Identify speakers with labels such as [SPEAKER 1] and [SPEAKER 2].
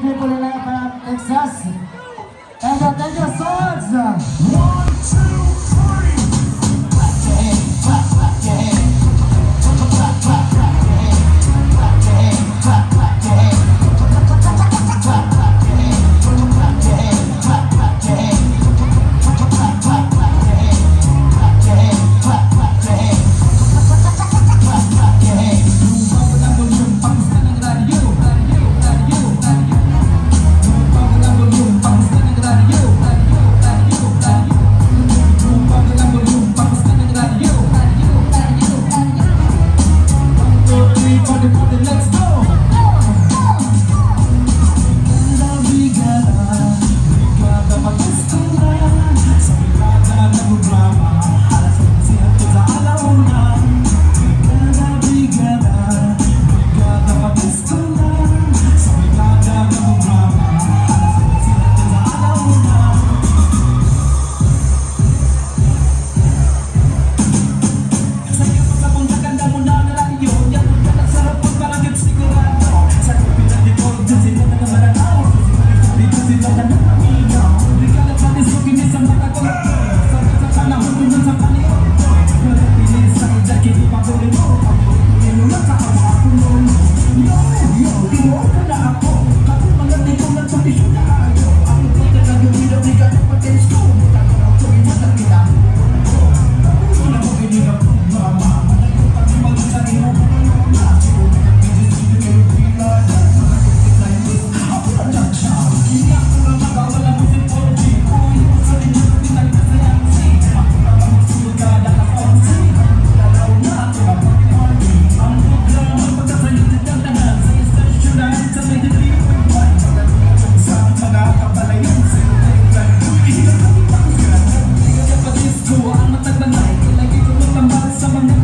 [SPEAKER 1] people in uh, Texas. And uh, thank you. One, two, Suwa ang matagbanay Lagi ko tambal sa mga